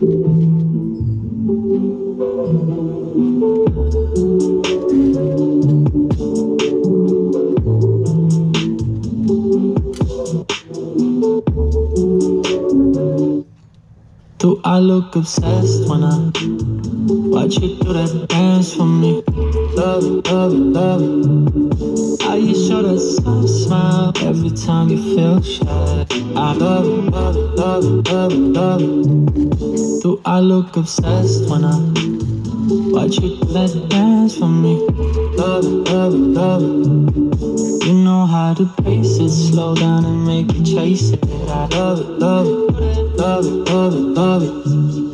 Do I look obsessed when I watch you do that dance for me? Love it, love it, love it. How you show that soft smile every time you feel shy. I love it, love it, love it, love it, love it. Do I look obsessed when I watch you that dance for me? Love it, love it, love it. You know how to pace it, slow down and make it chase it. I love it, love it, love it, love it, love it.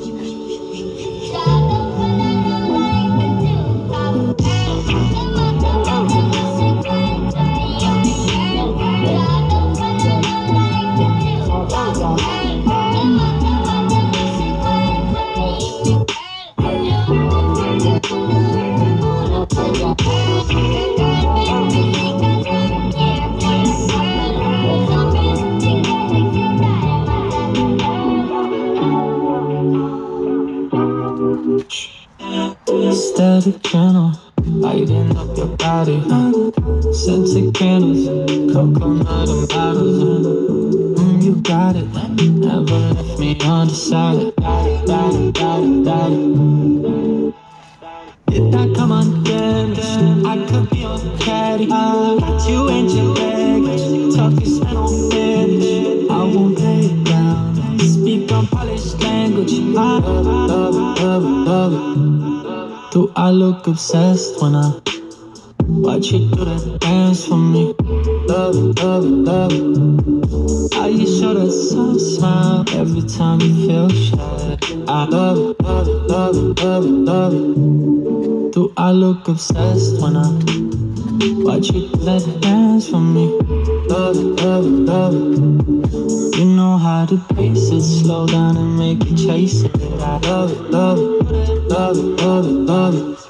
Static channel, lighting up your body. Scented candles, coconut and bottles. Mm, you got it, never left me undecided. Did I come undamaged? I could be on caddy. I got you and your baggage. Talk spent on finish. I won't lay it down. Speak unpolished language. Love love love love. Do I look obsessed when I watch you do that dance for me? Love it, love it, love it. How you show that soft smile every time you feel shy. I love it, love it, love it, love it, love it. Do I look obsessed when I watch you do that dance for me? Love it, love it, love it. You to pace it, slow down and make it chase it. I love it, love it, love it, love it, love it.